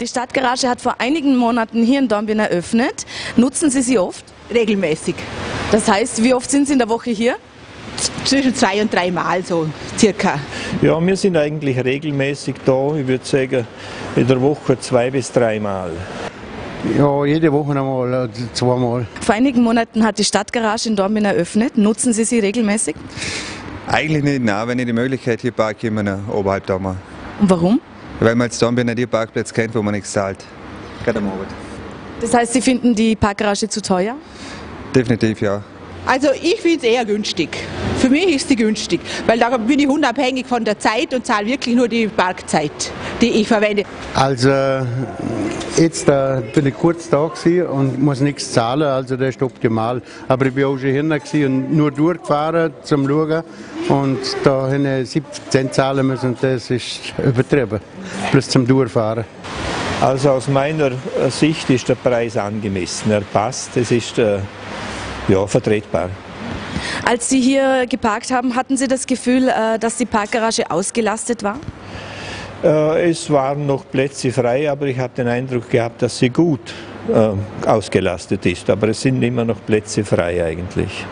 Die Stadtgarage hat vor einigen Monaten hier in Dornbirn eröffnet. Nutzen Sie sie oft? Regelmäßig. Das heißt, wie oft sind Sie in der Woche hier? Zwischen zwei und drei Mal so circa. Ja, wir sind eigentlich regelmäßig da. Ich würde sagen, in der Woche zwei bis dreimal. Ja, jede Woche einmal, äh, zweimal. Vor einigen Monaten hat die Stadtgarage in Dornbirn eröffnet. Nutzen Sie sie regelmäßig? Eigentlich nicht, nein. Wenn ich die Möglichkeit hier parke, immer noch oberhalb da mal. Und warum? Weil man jetzt Dornbirn nicht die Parkplätze kennt, wo man nichts zahlt. Gerade am Abend. Das heißt, Sie finden die Parkgarage zu teuer? Definitiv, ja. Also ich finde es eher günstig. Für mich ist sie günstig, weil da bin ich unabhängig von der Zeit und zahle wirklich nur die Parkzeit, die ich verwende. Also jetzt äh, bin ich kurz da und muss nichts zahlen, also das ist optimal. Aber ich bin auch schon hin und nur durchgefahren zum Schauen und da habe ich 70 Cent zahlen müssen und das ist übertrieben. Plus zum Durchfahren. Also aus meiner Sicht ist der Preis angemessen. Er passt. Es ist äh, ja, vertretbar. Als Sie hier geparkt haben, hatten Sie das Gefühl, äh, dass die Parkgarage ausgelastet war? Äh, es waren noch Plätze frei, aber ich habe den Eindruck gehabt, dass sie gut äh, ausgelastet ist. Aber es sind immer noch Plätze frei eigentlich.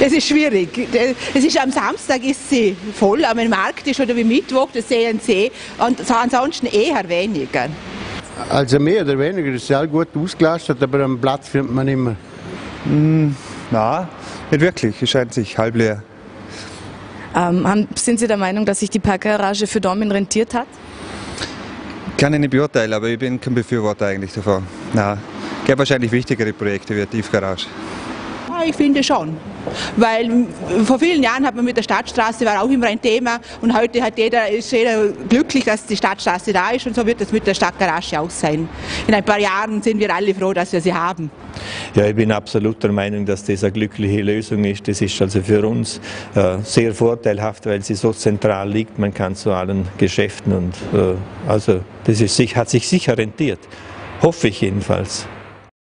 Es ist schwierig. Es ist am Samstag ist sie voll, am Markt ist oder wie Mittwoch das CNC und ansonsten eher weniger. Also mehr oder weniger ist sehr gut ausgelastet, aber am Platz findet man immer. Mm, na, nicht wirklich. Es scheint sich halb leer. Ähm, haben, sind Sie der Meinung, dass sich die Parkgarage für Dormin rentiert hat? Kann ich nicht beurteilen, aber ich bin kein Befürworter eigentlich davon. Na, es gibt wahrscheinlich wichtigere Projekte wie die Tiefgarage. Ja, ich finde schon. Weil vor vielen Jahren hat man mit der Stadtstraße war auch immer ein Thema und heute hat jeder, ist jeder glücklich, dass die Stadtstraße da ist und so wird es mit der Stadtgarage auch sein. In ein paar Jahren sind wir alle froh, dass wir sie haben. Ja, ich bin absolut der Meinung, dass das eine glückliche Lösung ist. Das ist also für uns äh, sehr vorteilhaft, weil sie so zentral liegt. Man kann zu allen Geschäften und äh, also das ist, hat sich sicher rentiert. Hoffe ich jedenfalls.